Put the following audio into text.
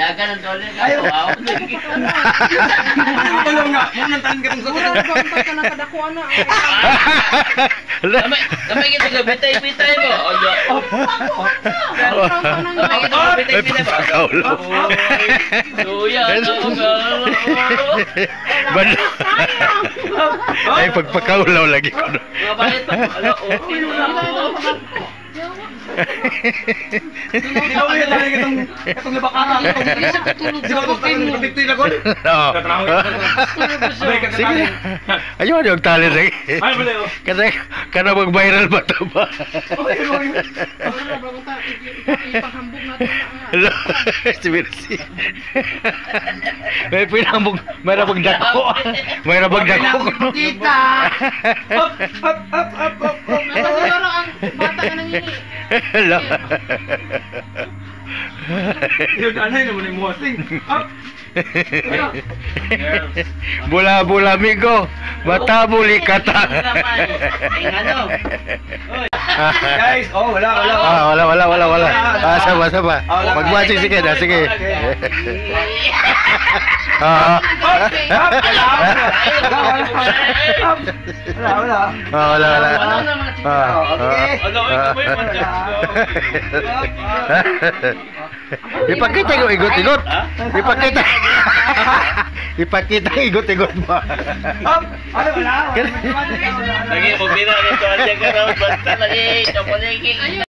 Dagan ang dole ka. Ayaw. Wow. Wala nga. Muna tanin ka ng ba ang ka ng kadako na. Kamay, kita ka bitay-bitay mo. Mo. Pagkaulo. Bala. Ay, pagpakaulaw lagi ko. bayad pa. Ano, ba ulit tanin ka itong itong labakaran. Di ba tanin ka tiktoy na kon? Oo. Sige. Ayaw mo yung. Ay, bali, oh. Kasi kana mag-viral ba ito ba? Ba ipahambog natin si Mercy. May pinambog, may rabag dako. May rabag dako. Kita. Up, up, up, up, up. Ito siguro ang bata ka nangingi. Hello. Yun, ano yun naman yung muwasing. Up. Bula bula amigo. Mata buli kata. Ano? Guys, oh, wala, wala. Ah, wala wala wala wala. Ah, sama sama. Magwatching sige dah sige. Ah. Wala, wala. Ah, wala wala. Ah. Okay. Ipakita yung igot-igot. Ipakita. Ipakita yung igot-igot mo. Ano, wala. Lagi, pabina nito. Aja ka na. Basta lagi. Ito po lagi.